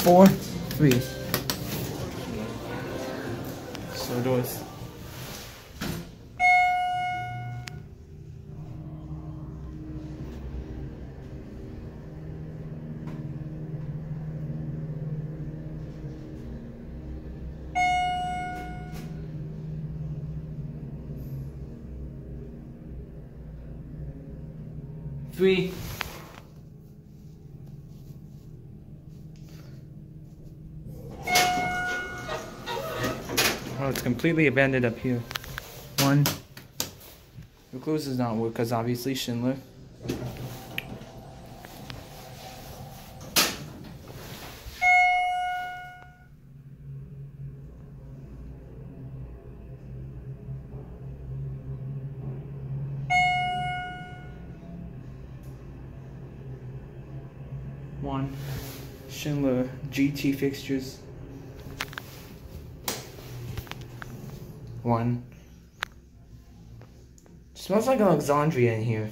four, three. So doors. Three. It's completely abandoned up here. One. The clues does not work because obviously Schindler. One. Schindler GT fixtures. One. Smells like Alexandria in here.